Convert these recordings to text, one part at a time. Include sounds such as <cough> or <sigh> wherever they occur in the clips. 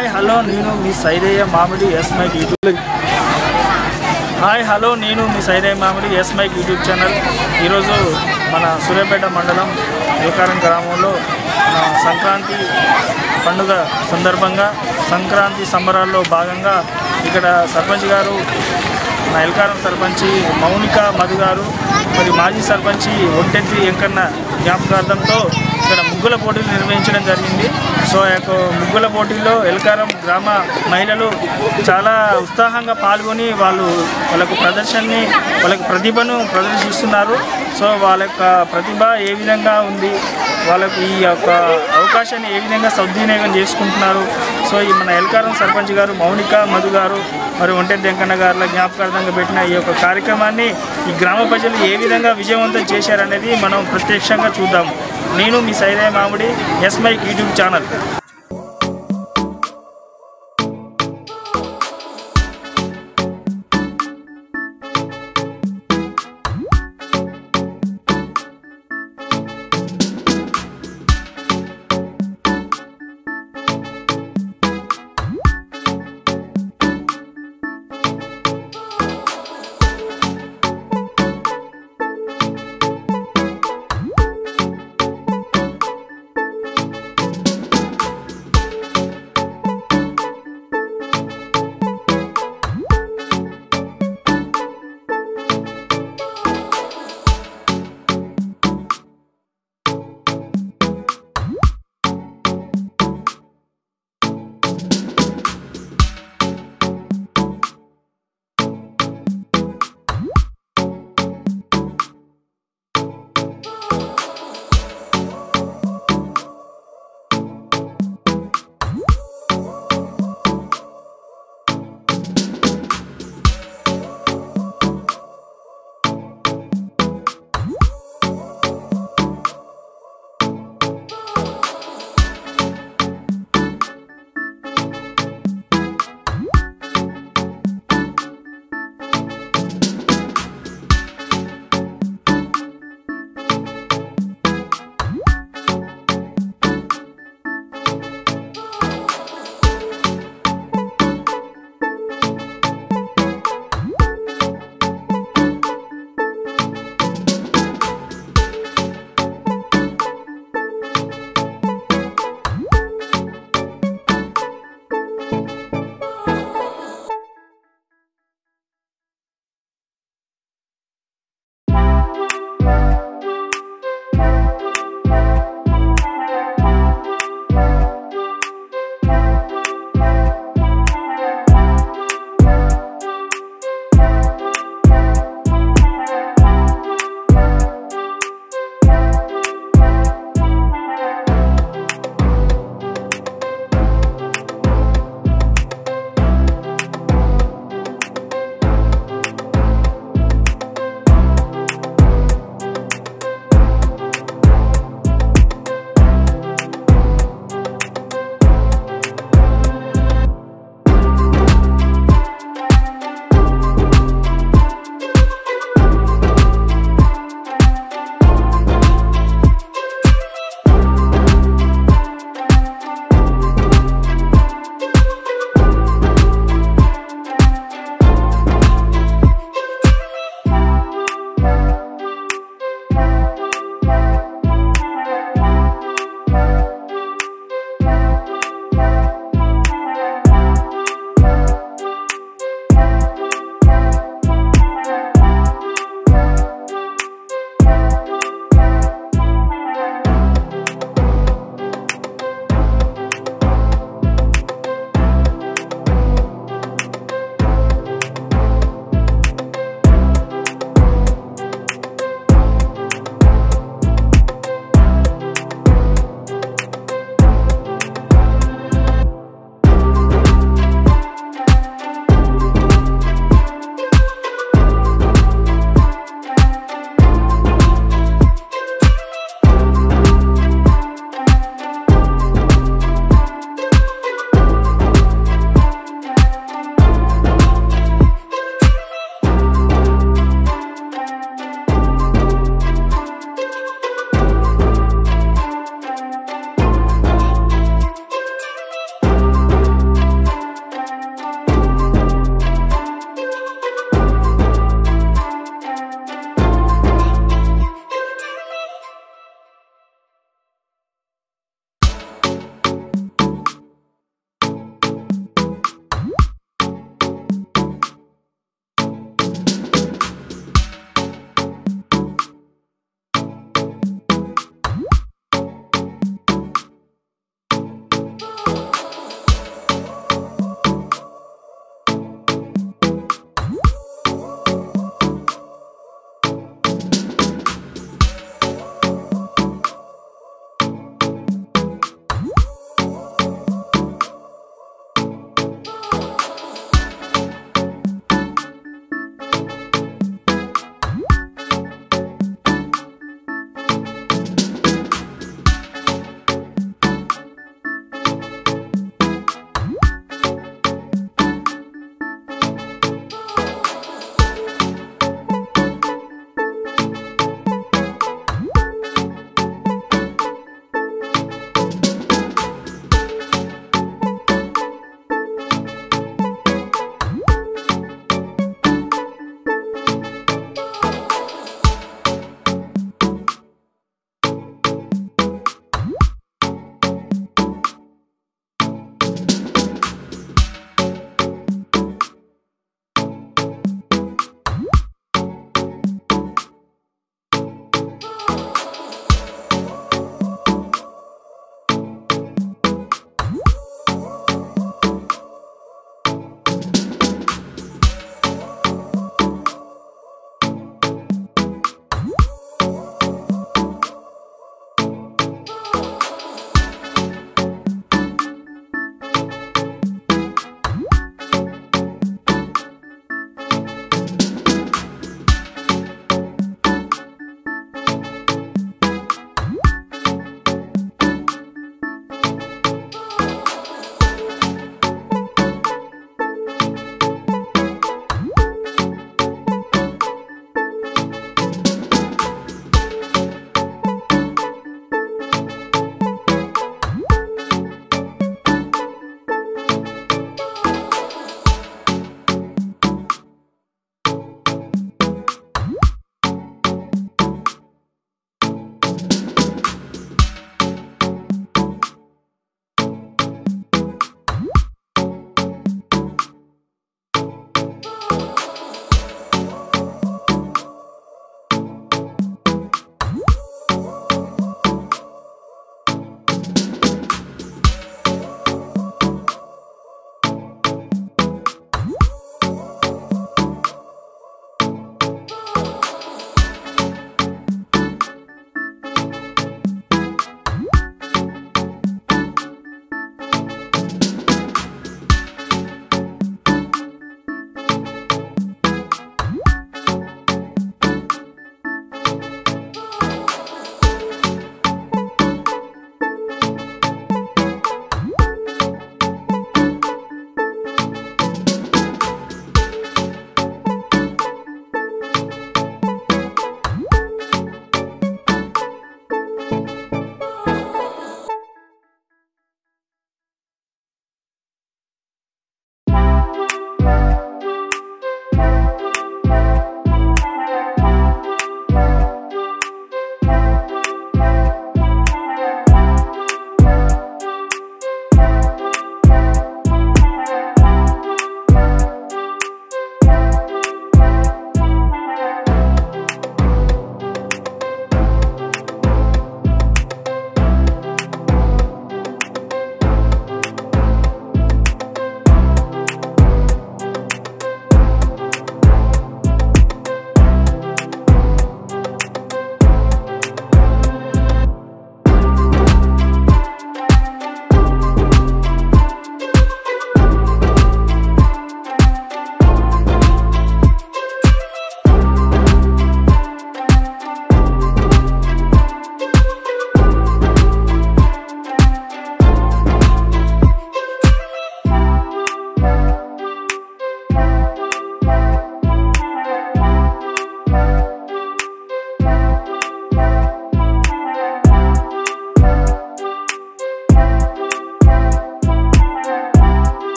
Hi hello నేను మీ Sairayya Mamidi S mike YouTube hi hello నేను మీ Saidayya Mamidi S mike YouTube channel. ఈరోజు మన సూర్యాపేట మండలం యువకారం గ్రామంలో సంక్రాంతి పండుగ సందర్భంగా సంక్రాంతి సంబరాల్లో భాగంగా ఇక్కడ సర్పంచ్ గారు నా ఎల్కారం సర్పంచి మౌనిక మధు గారు మరి మాజీ సర్పంచి ఒంటెత్తి వెంకన్న జ్ఞాపకార్థంతో ఇక్కడ ముగ్గుల పోటీలు నిర్వహించడం జరిగింది. సో ఆ యొక్క ముగ్గుల పోటీల్లో ఎల్కారం గ్రామ మహిళలు చాలా ఉత్సాహంగా పాల్గొని వాళ్ళు వాళ్ళకు ప్రదర్శనని వాళ్ళకి ప్రతిభను ప్రదర్శిస్తున్నారు. సో వాళ్ళ యొక్క ప్రతిభ ఏ విధంగా ఉంది వాళ్ళకు ఈ యొక్క అవకాశాన్ని ఏ విధంగా సద్వినియోగం చేసుకుంటున్నారు. సో ఈ మన ఎల్కారం సర్పంచ్ గారు మౌనిక మధు గారు మరి ఒంటరి వెంకన్న గారుల జ్ఞాపకార్థంగా పెట్టిన ఈ యొక్క కార్యక్రమాన్ని ఈ గ్రామ ప్రజలు ఏ విధంగా విజయవంతం చేశారనేది మనం ప్రత్యక్షంగా చూద్దాము నేను మీ Saidayya Mamidi S mike YouTube channel.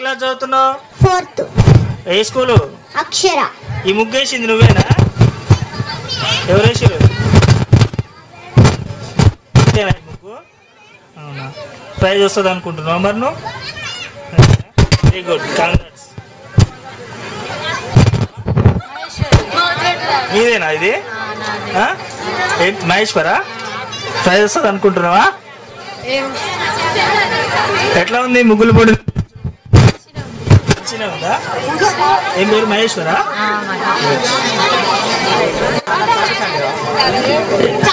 Class చదువుతున్నావు? ఫోర్త్. ఏ స్కూలు? అక్షర. ఈ ముగ్గేసింది నువ్వేనా? ఎవరు వేసారు ఇదేనా ఈ ముగ్గు? అవునా. ప్రైజ్ వస్తుంది అనుకుంటున్నావు మరి నువ్వు? వెరీ గుడ్ కాంగ్రెస్ మీదేనా ఇది? ఏంటి మహేశ్వరా? ప్రైజ్ వస్తుంది అనుకుంటున్నావా? ఎట్లా ఉంది ముగ్గులు పొడి? మంచిగా ఉందా ఏం పేరు? మహేశ్వరా?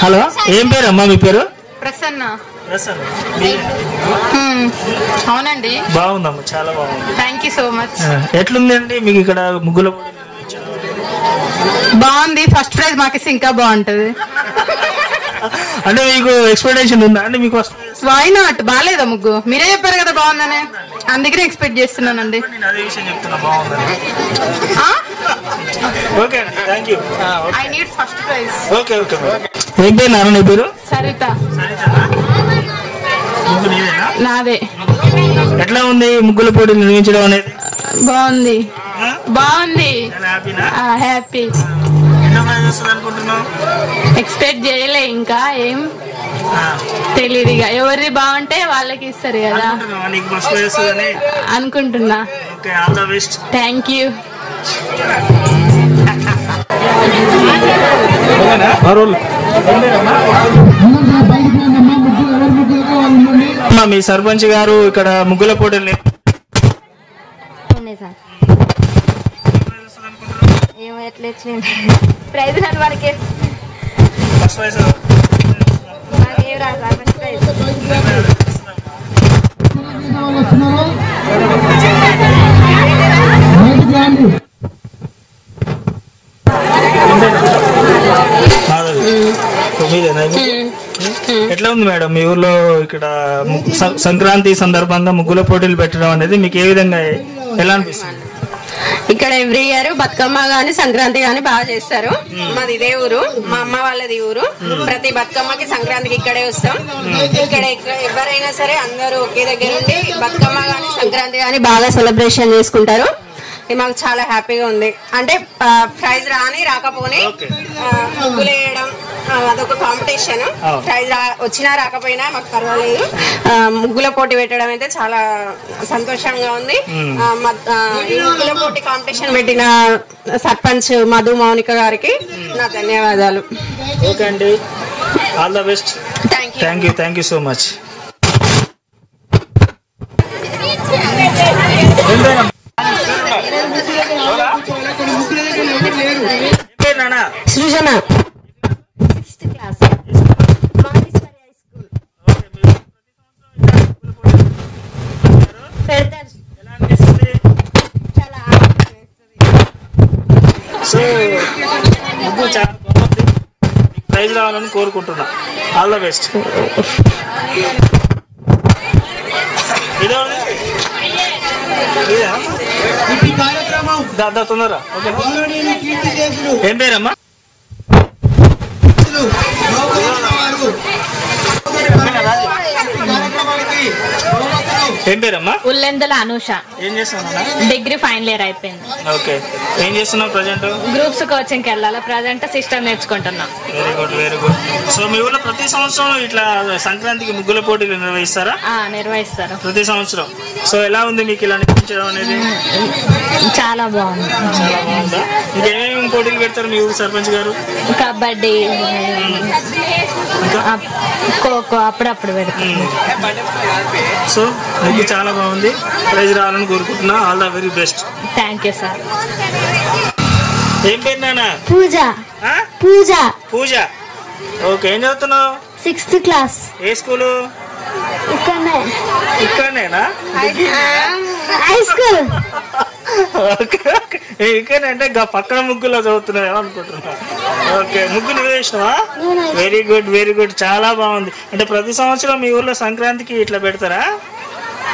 హలో ఏం పేరు అమ్మా మీ పేరు? ప్రసన్న. ప్రసన్న. అవునండి. బాగుందమ్మా చాలా బాగుంది. థ్యాంక్ యూ సో మచ్ ఎట్లుందండి? మీకు ఇక్కడ ముగ్గుల? బాగుంది. ఫస్ట్ ప్రైజ్ మాకేసి ఇంకా బాగుంటది. అంటే మీకు ఎక్స్పెక్టేషన్ ఉందా? అండి మీకు వస్తుంది వై నాట్ బాగాలేదా ముగ్గు? మీరే చెప్పారు కదా బాగుందని. అందుకనే ఎక్స్పెక్ట్ చేస్తున్నానండి. నేను అదే విషయం చెప్తున్నా బాగుందని. ఓకే అండి thank you I need first prize okay okay ఏం పేరు నాన్న నీ పేరు? సరిత. సరితనా ముగ్గు నీదేనా నాదే. ఎట్లా ఉంది ముగ్గుల పోటీ నిర్వహించడం అనేది? బాగుంది. ఆ? బాగుంది. హ్యాపీ ఎక్స్పెక్ట్ చేయలే ఇంకా ఏం తెలియదు ఇక. ఎవరిది బాగుంటే వాళ్ళకి ఇస్తారు కదా. అనుకుంటున్నా. థ్యాంక్ యూ అమ్మా, మీ సర్పంచ్ గారు ఇక్కడ ముగ్గుల పోటీలు సార్. ఏమో ఎట్లా వచ్చింది ప్రైజ్ రాని వారికి ఫస్ట్ ప్రైజ్ ఎట్లా ఉంది మేడం? మీ ఊర్లో ఇక్కడ సం- సంక్రాంతి సందర్భంగా ముగ్గుల పోటీలు పెట్టడం అనేది మీకు ఏ విధంగా ఎలా అనిపిస్తుంది? ఇక్కడ ఎవ్రీ ఇయర్ బతుకమ్మ గాని సంక్రాంతి గాని బాగా చేస్తారు. మాది ఇదే ఊరు. మా అమ్మ వాళ్ళది ఊరు. ప్రతి బతుకమ్మకి సంక్రాంతికి ఇక్కడే వస్తాం. ఇక్కడ ఎవరైనా సరే అందరూ ఒకే దగ్గర ఉండి బతుకమ్మ గాని సంక్రాంతి గాని బాగా సెలబ్రేషన్ చేసుకుంటారు. ఇది మాకు చాలా హ్యాపీగా ఉంది. అంటే ప్రైజ్ రాని రాకపోని ముగ్గులు వేయడం అదొక కాంపిటీషన్. ప్రైజ్ వచ్చినా రాకపోయినా మాకు పర్వాలేదు. ముగ్గుల పోటీ పెట్టడం అయితే చాలా సంతోషంగా ఉంది. ముగ్గుల పోటీ కాంపిటీషన్ పెట్టిన సర్పంచ్ మధు మౌనిక గారికి నా ధన్యవాదాలు. ఓకే అండి. All the best thank you thank you thank you so much Srujana sixth class పెడతారు ఎలా అనిపిస్తుంది చాలా ఆనందంగా వేస్తుంది. సో ముగ్గు చాలా బాగుంది. ప్రైజ్ రావాలని కోరుకుంటున్నా. All the best. దాదా ఇదా. తొందరరా. ఏం పేరమ్మా? ఏం పేరమ్మా? ఉల్లెందుల అనూష. ఏం చేస్తున్నావు డిగ్రీ ఫైనల్ ఇయర్ అయిపోయింది. ఓకే. ఏం చేస్తున్నావు ప్రజెంట్? గ్రూప్స్ కోచింగ్కి వెళ్ళాలి. ప్రజెంట్ సిస్టమ్ నేర్చుకుంటున్నా. Very good very good. So మీ ఊళ్ళో ప్రతి సంవత్సరం ఇట్లా సంక్రాంతికి ముగ్గుల పోటీలు నిర్వహిస్తారా? ఆ, నిర్వహిస్తారు. ప్రతి సంవత్సరం. సో ఎలా ఉంది మీకు ఇలా నిర్వహించడం అనేది? చాలా బాగుంది. చాలా బాగుందా? ఇంకేమేమి పోటీలు పెడతారు మీ ఊరు సర్పంచ్ గారు? కబడ్డీ ఖోఖో అప్పుడప్పుడు పెడతాం సో మీకు చాలా బాగుంది. ప్రైజ్ రావాలని కోరుకుంటున్నా. All the very best. Thank you sir ఏం పేరు నాన్న? పూజ? పూజ. పూజ. ఓకే ఏం చదువుతున్నావు? సిక్స్త్ క్లాస్ ఏ స్కూలు? ఇక్కడనే. ఇక్కడనేనా? High school okay okay. ఇక్కడనే అంటే గా పక్కన ముగ్గులో చదువుతున్నావు అనుకుంటున్నా. ఓకే ముగ్గు నువ్వు వేసినావా? వెరీ గుడ్ వెరీ గుడ్ చాలా బాగుంది. అంటే ప్రతి సంవత్సరం మీ ఊర్లో సంక్రాంతికి ఇట్లా పెడతారా?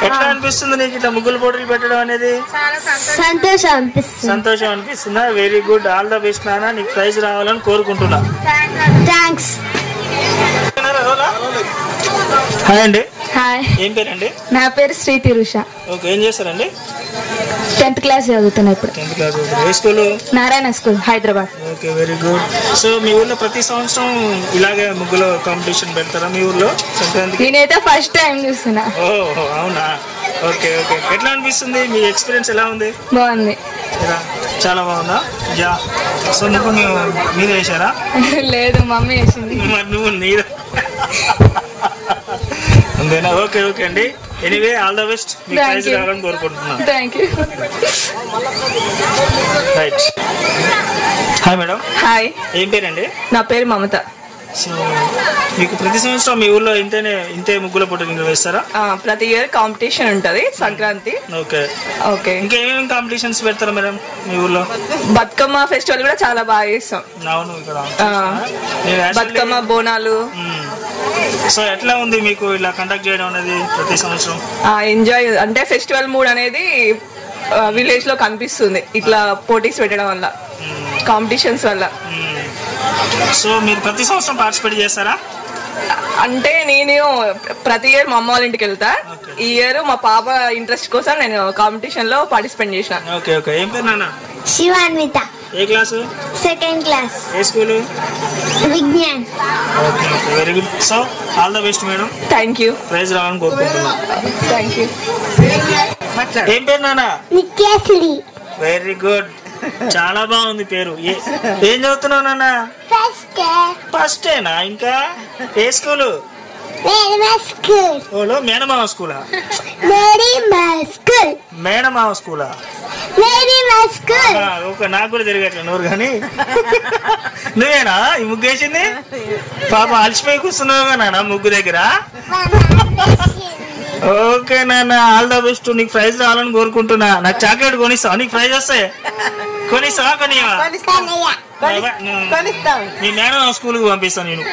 ఎట్లా అనిపిస్తుంది నీకు ఇట్లా ముగ్గులు పోటీలు పెట్టడం అనేది? సంతోషం. అనిపిస్తుంది. సంతోషం అనిపిస్తుందా? Very good all the best నాన్న. నీకు ప్రైజ్ రావాలని కోరుకుంటున్నా. థ్యాంక్స్ హాయ్ అండి. హాయ్ ఏం పేరండి? నా పేరు శ్రీ తిరుష ఓకే ఏం చేస్తారండి? టెన్త్ క్లాస్ చదువుతున్నా ఇప్పుడు. టెన్త్ క్లాస్ ఏ school? Narayana school Hyderabad. Okay very good. So మీ ఊర్లో ప్రతి సంవత్సరం ఇలాగే ముగ్గుల కాంపిటీషన్ పెడతారా మీ ఊర్లో సంక్రాంతికి? నేనైతే ఫస్ట్ టైం చూస్తున్నా. ఓ అవునా? Okay okay. ఎట్లా అనిపిస్తుంది? మీ ఎక్స్పీరియన్స్ ఎలా ఉంది? బాగుంది? చాలా బాగుందా? యా. సో నువ్వు మీద వేసారా <laughs> లేదు మమ్మీ వేసింది మరి నువ్వు నీద. అంతేనా ఓకే ఓకే అండి. ఎనీవే ఆల్ ద బెస్ట్ మీ Thank ప్రైజ్. రావాలని కోరుకుంటున్నాను. Thank you right hi madam hi ఏం పేరండి? నా పేరు మమత. సో మీకు ప్రతి సంవత్సరం మీ ఊర్లో ఇంతేనే ఇంతే ముగ్గుల పోటీలు నిర్వహిస్తారా ప్రతి ఇయర్ కాంపిటీషన్ ఉంటది సంక్రాంతి. ఓకే. ఓకే. ఇంకా ఏమేమి కాంపిటీషన్స్ పెడతారా మేడం మీ ఊర్లో? బతుకమ్మ ఫెస్టివల్ కూడా చాలా బాగా చేస్తాం. అవును ఇక్కడ బతుకమ్మ బోనాలు. సో ఎట్లా ఉంది మీకు ఇలా కండక్ట్ చేయడం అనేది ప్రతి సంవత్సరం? ఎంజాయ్ అంటే ఫెస్టివల్ మూడ్ అనేది విలేజ్లో కనిపిస్తుంది ఇట్లా పోటీస్ పెట్టడం వల్ల కాంపిటీషన్స్ వల్ల. మ్మ్. సో మీరు ప్రతి సంవత్సరం పార్టిసిపేట్ చేస్తారా? అంటే నేను ప్రతి ఇయర్ మా అమ్మ వాళ్ళ ఇంటికి వెళ్తా. ఈ ఇయర్ మా పాప ఇంట్రెస్ట్ కోసం నేను కాంపిటీషన్లో పార్టిసిపేట్ చేసిన. Okay okay. ఏం పేరు నాన్న? శివాన్విత. ఏ class? Second class A school? Vignan. Okay very good so all the best madam thank you prize రావాలని కోరుకుంటున్నాను థ్యాంక్ యూ ఏం పేరు నాన్న? నిత్యశ్రీ వెరీ గుడ్ చాలా బాగుంది పేరు. ఏ- చదువుతున్నావు నాన్న? ఫస్ట్ ఫస్టేనా ఇంకా? ఏ స్కూలు ఓలో మేనమామ స్కూలా మేరీ స్కూల్ ఓకే నాకు కూడా తిరగట్లే నోరు కానీ. నువ్వేనా? ఈ ముగ్గు వేసింది? పాప అలసిపోయి కూర్చున్నావు నాన్న ముగ్గు దగ్గర? ఓకే నాన్న ఆల్ ద బెస్ట్ నీకు ప్రైజ్ రావాలని కోరుకుంటున్నా. నాకు చాక్లెట్ కొనిస్తావా? నీకు ప్రైజ్ వస్తే కొనిస్తావా కొనివా నీ మేడం స్కూల్కి పంపిస్తాను నేను.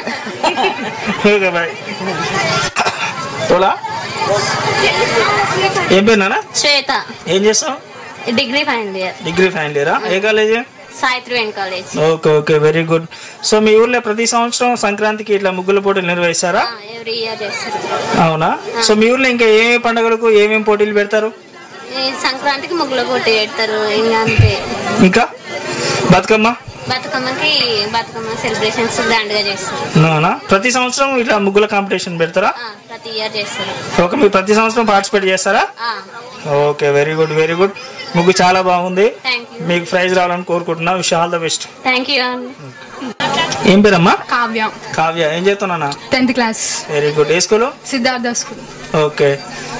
Okay bye. తోలా ఏం పేరు నాన్న? శ్వేత. ఏం చేస్తావు? Degree final year. Degree final ఇయరా? ఏ కాలేజీ సాయిత్రి when college okay okay very good. So మీ ఊర్లో ప్రతి సంవత్సరం సంక్రాంతికి ఇట్లా ముగ్గుల పోటీలు నిర్వహిస్తారా? ఎవ్రీ ఇయర్ చేస్తారు. అవునా? సో మీ ఊర్లో ఇంకా ఏ పండుగలకు ఏమేమి పోటీలు పెడతారు? సంక్రాంతికి ముగ్గుల పోటీ పెడతారు ఇంకా అంతే. ఇంకా? బతుకమ్మ? బతుకమ్మకి బతుకమ్మ సెలబ్రేషన్స్ గ్రాండ్గా చేస్తారు. అవునా? ప్రతి సంవత్సరం ఇట్లా ముగ్గుల కాంపిటీషన్ పెడతారా? ప్రతి ఇయర్ చేస్తారు. ఓకే మీరు ప్రతి సంవత్సరం పార్టిసిపేట్ చేస్తారా? Okay very good very good. ముగ్గు చాలా బాగుంది. మీకు ప్రైజ్ రావాలని కోరుకుంటున్నా. Wish all the best. Thank you ఏం పేరమ్మా? కావ్య. కావ్య ఏం చేస్తున్నా టెన్త్ క్లాస్. వెరీ గుడ్ ఏ school? Siddhartha school. Okay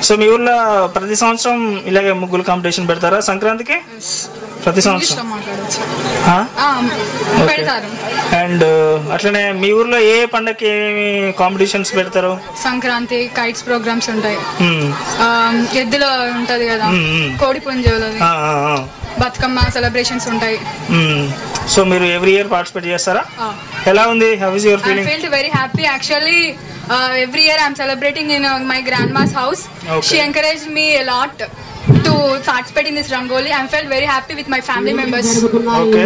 so మీ ఊర్లో ప్రతి సంవత్సరం ఇలాగే ముగ్గులు కాంపిటీషన్ పెడతారా సంక్రాంతికి? ప్రతి సంవత్సరం అండ్ అట్లనే మీ ఊర్లో ఏ పండగకి ఏమి కాంపిటీషన్స్ పెడతారు సంక్రాంతి కైట్స్ ప్రోగ్రామ్స్ ఉంటాయి ఎద్దులో ఉంటది కదా. కోడి ఆ. బతుకమ్మ సెలబ్రేషన్స్ ఉంటాయి. సో మీరు ఎవ్రీ ఇయర్ పార్టిసిపేట్ చేస్తారా. ఎలా ఉంది how is your feeling. Actually, uh, every year I'm celebrating in uh, my grandma's house. Okay. She encouraged me a lot to participate in this rangoli I happy with family members okay.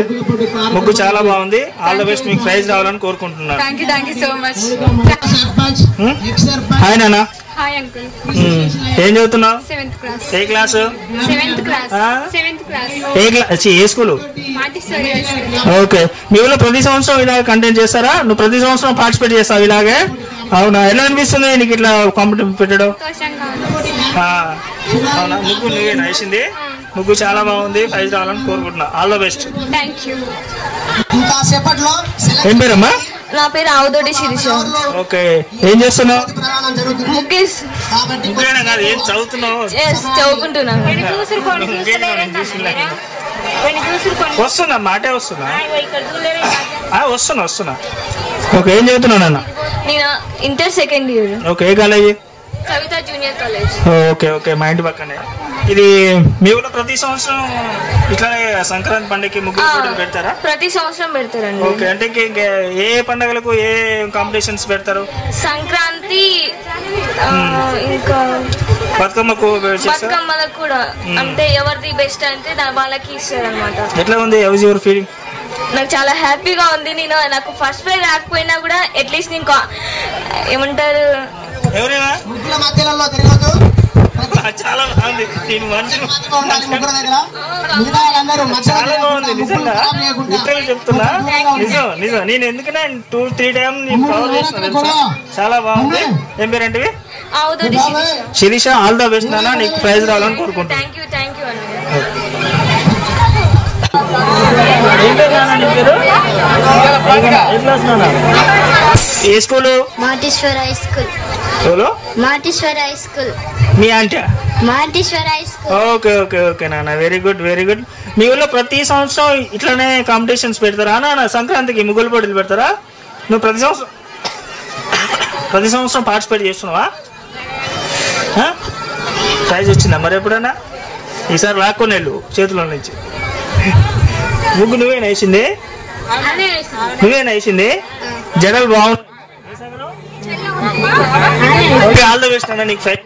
ముగ్గు చాలా బాగుంది. All the best మీకు prize రావాలని కోరుకుంటున్నాను. Thank you thank you so much hi నాన్న ఏం చదువుతున్నావు? ఏ క్లాస్? ఏ క్లాస్ ఏ స్కూల్? ఓకే. మీ ఊళ్ళో ప్రతి సంవత్సరం ఇలాగ కంటెంట్ చేస్తారా? నువ్వు ప్రతి సంవత్సరం పార్టిసిపేట్ చేస్తావు ఇలాగే? అవునా? ఎలా అనిపిస్తుంది నీకు ఇట్లా కాంపిటీషన్ పెట్టడం? ఆ, అవునా? ముగ్గు నువ్వే వేసింది ముగ్గు చాలా బాగుంది. ప్రైజ్ రావాలని కోరుకుంటున్నా. ఆల్ ద బెస్ట్ ఏం పేరమ్మా? నా పేరు ఆవుదోటి శిరీష. ఓకే. ఏం చేస్తున్నావు? కాదు. ఏం చదువుతున్నావు? చదువుకుంటున్నాను వస్తున్నా. మాటే వస్తున్నా. ఆ, వస్తున్నా వస్తున్నా. ఓకే ఏం చదువుతున్నావు నాన్న? నేను? Inter second year. ఓకే ఏ college? Kavitha junior college. Okay okay మా ఇంటి పక్కనే. ఇది మీ ఊళ్ళో ప్రతి సంవత్సరం ఇట్లానే సంక్రాంతి పండుగకి ముగ్గురు పోటీలు పెడతారా? ప్రతి సంవత్సరం పెడతారండి. ఓకే అంటే ఇంక ఏ పండుగలకు ఏ కాంపిటీషన్స్ పెడతారు? సంక్రాంతి ఆ, ఇంకా బతుకమ్మకు చేస్తారు? బతుకమ్మలకు కూడా. అంటే ఎవరిది బెస్ట్ అంటే దా- వాళ్ళకి ఇస్తారు అనమాట ఎట్లా ఉంది? How's your feeling? నాకు చాలా హ్యాపీగా ఉంది. నేను నాకు ఫస్ట్ ప్రైజ్ రాకపోయినా కూడా అట్లీస్ట్ నేను కా- ఏమంటారు ముగ్గుల మధ్యలో తిరగదు చాలా బాగుంది. నేను మనిషి ఉండాలి ముగ్గుల దగ్గర. మిగతా వాళ్ళందరూ మధ్యలో చాలా బాగుంది. ముగ్గులు నిజంగా? ఖరాబ్ చేయకుండా. లిటరల్ చెప్తున్నా? నిజం నిజం. నేను ఎందుకన్నా టూ త్రీ టైం నేను కవర్ చేసిన చాలా బాగుంది. ఏం పేరేంటి అవుతుంది శిరీష ఆల్ ద బెస్ట్ నాన్న. నీకు ప్రైజ్ రావాలని కోరుకుంటున్నాను ఏ school? Montessori high school. School Montessori high school. మీ aunty Montessori high school. Okay okay okay నాన్న. వెరీ గుడ్ వెరీ గుడ్ మీ ఊళ్ళో ప్రతి సంవత్సరం ఇట్లానే కాంపిటీషన్స్ పెడతారా? నాన్న సంక్రాంతికి ముగ్గులు పోటీలు పెడతారా? నువ్వు ప్రతి సంవత్సరం ప్రతి సంవత్సరం పార్టిసిపేట్ చేస్తున్నావా? ప్రైజ్ వచ్చిందా మరి ఎప్పుడైనా ఈసారి లాక్కొని వెళ్ళు చేతిలో నుంచి. ముగ్గు నువ్వేనా వేసింది? నువ్వేనా వేసింది? జడలు బాగున్నాయి ఓకే ఆల్ ద బెస్ట్ అన్న నీకు ప్రైజ్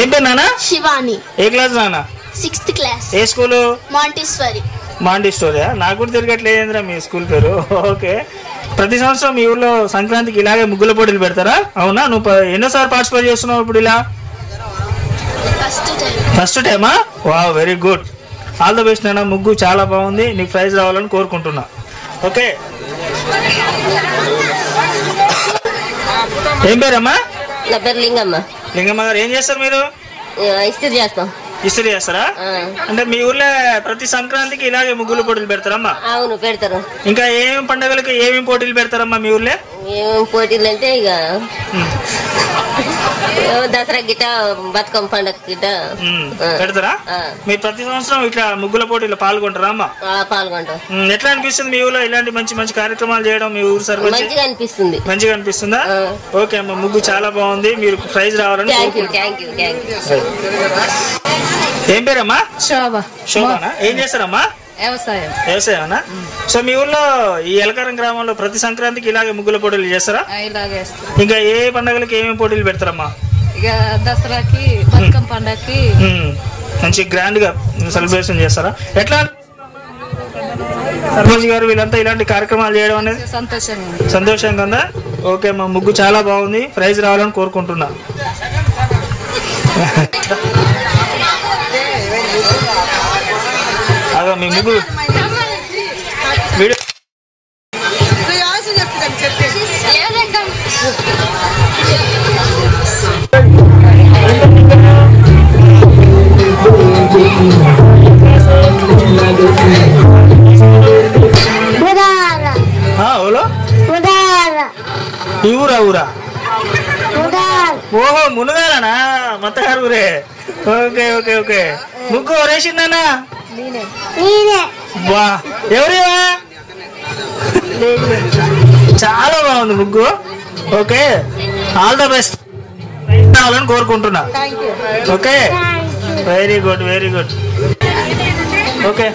ఏం పేరు నాన్న శివాని. ఏ క్లాస్ నాన్న సిక్స్త్ క్లాస్ ఏ స్కూలు మాంటేశ్వరి మాండి స్టోరియా నాకు కూడా తిరగట్లేదేంద్రా మీ స్కూల్ పేరు. ఓకే. ప్రతి సంవత్సరం మీ ఊర్లో సంక్రాంతికి ఇలాగే ముగ్గుల పోటీలు పెడతారా? అవునా? నువ్వు ఎన్నోసార్లు పార్టిసిపేట్ చేస్తున్నావు ఇప్పుడు ఇలా? ఫస్ట్ టైమా వా very good all the best నాన్న ముగ్గు చాలా బాగుంది. నీకు ప్రైజ్ రావాలని కోరుకుంటున్నా. ఓకే. ఏం పేరమ్మా నా పేరు లింగమ్మ. లింగమ్మ గారు ఏం చేస్తారు మీరు? ఇస్త్రీ చేస్తాం. ఇస్త్రీ చేస్తారా. అంటే మీ ఊర్లో ప్రతి సంక్రాంతికి ఇలాగే ముగ్గుల పోటీలు పెడతారమ్మా? అవును పెడతారు. ఇంకా ఏమేమి పండుగలకి ఏమేమి పోటీలు పెడతారమ్మా మీ ఊర్లో? ఏం పోటీలు అంటే ఇక దసరా గిట బతుకమ్మ పండగ గిట. పెడతారా. మీరు ప్రతి సంవత్సరం ఇట్లా ముగ్గుల పోటీలో పాల్గొంటారా అమ్మా? ఆ, పాల్గొంటాం. ఎట్లా అనిపిస్తుంది మీ ఊర్లో ఇలాంటి మంచి మంచి కార్యక్రమాలు చేయడం మీ ఊరు సర్పంచ్? మంచిగా అనిపిస్తుంది. మంచిగా అనిపిస్తుందా. ఓకే అమ్మా ముగ్గు చాలా బాగుంది. మీరు ప్రైజ్ రావాలని థ్యాంక్ యూ కోరుకుంటున్నాను. థ్యాంక్ యూ థ్యాంక్ యూ ఏం పేరమ్మా? శోభ. శోభనా? ఏం చేస్తారమ్మా? వ్యవసాయం. సో మీ ఊర్లో ఈ ఎలకారం గ్రామంలో ప్రతి సంక్రాంతికి ఇలాగే ముగ్గుల పోటీలు చేస్తారా? ఇలాగే వేస్తాం ఇంకా ఏ పండుగలకి ఏమేమి పోటీలు పెడతారమ్మా? ఇక దసరాకి బతుకమ్మ పండగకి. ఉమ్, మంచి గ్రాండ్గా సెలబ్రేషన్ చేస్తారా? ఎట్లా సర్పంచ్ గారు వీళ్ళంతా ఇలాంటి కార్యక్రమాలు చేయడం అనేది? సంతోషంగా ఉంది. సంతోషంగా ఉందా? ఓకే మా ముగ్గు చాలా బాగుంది. ప్రైజ్ రావాలని కోరుకుంటున్నా. మీ ముగ్గు ఈ ఊరా ఊరా? ఓహో మునుగాలనా? మత్తగారు ఊరే. Okay okay okay. ముగ్గు ఒరేసిందన్నా నేనే వా ఎవరివా చాలా బాగుంది ముగ్గు ఓకే ఆల్ ద బెస్ట్ కావాలని కోరుకుంటున్నా okay very good very good okay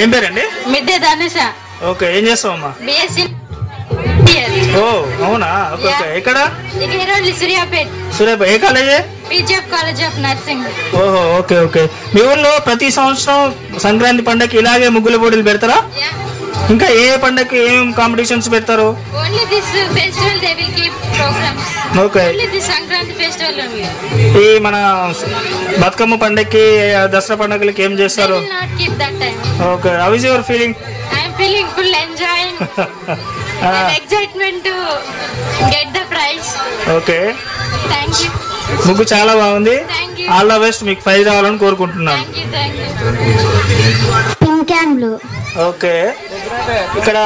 ఏం పేరండి మిద్దె ధనుష ఓకే ఏం చేస్తావమ్మా బిఎస్సి ఓ అవునా ఓకే హీరోలు సూర్యాపేట్ సూర్యాప ఏ college PGF college of nursing ఓహో ఓకే ఓకే. మీ ఊర్లో ప్రతి సంవత్సరం సంక్రాంతి పండగకి ఇలాగే ముగ్గుల పోటీలు పెడతారా? ఇంకా ఏ పండగకి ఏం కాంపిటీషన్స్ పెడతారు? Only this festival they will keep programmes okay only this Sankranti festival only ఈ మన బతుకమ్మ పండగకి దసరా పండగలకి ఏం చేస్తారు. Okay how is your feeling I am feeling full enjoying. <laughs> And excitement to get the prize. Okay Thank you. ముగ్గు చాలా బాగుంది. All the best మీకు ప్రైజ్ రావాలని కోరుకుంటున్నాను. Pink and blue okay. ఇక్కడ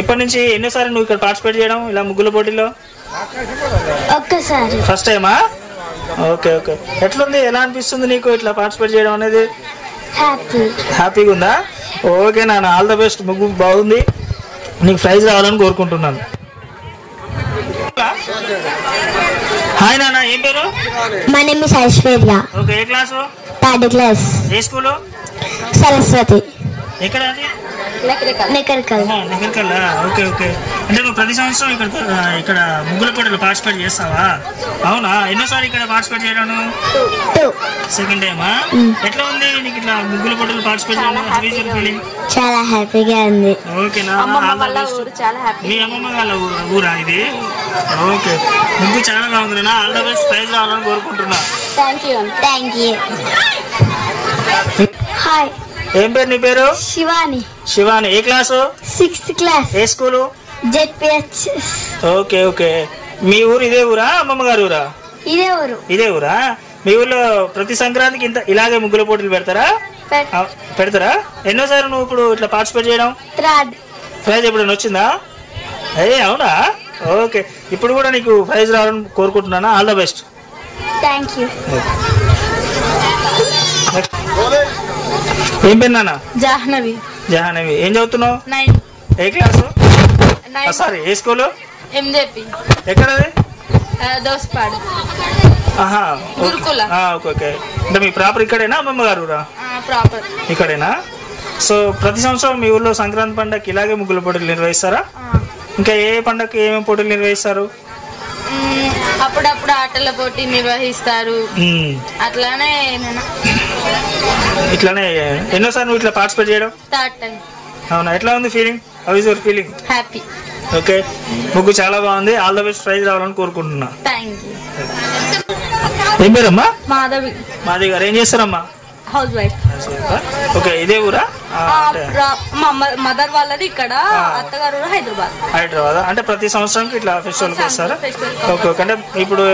ఎప్పటి నుంచి ఎన్నోసారి నువ్వు ఇక్కడ పార్టిసిపేట్ చేయడం ఇలా ముగ్గుల పోటీలో? ఒక్కసారి. ఫస్ట్ టైమా ఓకే ఓకే. ఎట్లుంది? ఎలా అనిపిస్తుంది నీకు ఇట్లా పార్టిసిపేట్ చేయడం అనేది? హ్యాపీ హ్యాపీగా ఉందా? ఓకే నాన్న. ఆల్ ద బెస్ట్ ముగ్గు బాగుంది. నీకు ప్రైజ్ రావాలని కోరుకుంటున్నాను. హాయ్ నాన్న ఏం పేరు? My name is Aishwarya okay A class third class ఏ స్కూలు సరస్వతి ఎక్కడ అది? నెకరికల్. Okay okay. అంటే నువ్వు ప్రతి సంవత్సరం ఇక్కడ ఇక్కడ ముగ్గుల పోటీలు పార్టిసిపేట్ చేస్తావా? అవునా? ఎన్నోసారి ఇక్కడ పార్టిసిపేట్ చేయడం? సెకండ్ టైమా? ఎట్లా ఉంది నీకు ఇట్లా ముగ్గుల పోటీలు పార్టిసిపేట్ చేయడం? ఫీలింగ్ చాలా హ్యాపీగా ఉంది. ఓకేనా మీ అమ్మమ్మ వాళ్ళ ఊరు ఇది? ఓకే. ముగ్గు చాలా బాగుంది నా ఆల్ ద బెస్ట్ ప్రైజ్ రావాలని కోరుకుంటున్నా. Thank you thank you hi ఏం పేరు నీ పేరు? శివాని. శివాని. ఏ క్లాసు? సిక్స్త్ క్లాస్ ఏ స్కూలు? జెడ్పిహెచ్. Okay okay. మీ ఊరు ఇదే ఊరా? అమ్మమ్మ గారు ఊరా? ఇదే ఊరు. ఇదే ఊరా? మీ ఊర్లో ప్రతి సంక్రాంతికి ఇంత ఇలాగే ముగ్గుల పోటీలు పెడతారా? పెడతారా? ఎన్నోసారి నువ్వు ఇప్పుడు ఇట్లా పార్టిసిపేట్ చేయడం? ప్రైజ్ ఎప్పుడైనా వచ్చిందా? అయ్యే అవునా? ఓకే. ఇప్పుడు కూడా నీకు ప్రైజ్ రావాలని కోరుకుంటున్నానా? All the best. Thank you ఏం పేరు నాన్న? జాహ్నవి. జహానవి. ఏం చదువుతున్నావు? నైన్ ఏ క్లాసు? సారీ ఏ స్కూలు? ఎంజేపీ. ఎక్కడది? Dosapadu. Okay. Gurukula. Okay okay. అంటే మీ ప్రాపర్ ఇక్కడేనా అమ్మమ్మ గారు ప్రాపర్. ఇక్కడేనా? సో ప్రతి సంవత్సరం మీ ఊర్లో సంక్రాంతి పండగకి ఇలాగే ముగ్గుల పోటీలు నిర్వహిస్తారా? ఇంకా ఏ పండగకి ఏమేమి పోటీలు నిర్వహిస్తారు? అప్పుడప్పుడు ఆటల పోటీ నిర్వహిస్తారు. అట్లానే ఇట్లానే ఎన్నోసార్లు ఇట్లా పార్టిసిపేట్ చేయడం? థర్డ్ టైం అవునా? ఎట్లా ఉంది feeling how is your feeling happy okay ముగ్గు చాలా బాగుంది. ఆల్ ద బెస్ట్ ప్రైజ్ రావాలని కోరుకుంటున్నా. థ్యాంక్ యూ ఏం పేరమ్మా? మాధవి. మాది గారు. ఏం చేస్తారమ్మా? హౌస్ వైఫ్ ఓకే ఇదే ఊరా? మా మదర్ వాళ్ళది ఇక్కడ అత్తగారు హైదరాబాద్. హైదరాబాద్? అంటే ప్రతి సంవత్సరానికి ఇట్లా ఫెస్టివల్కి వస్తారా? Okay okay. అంటే ఇప్పుడు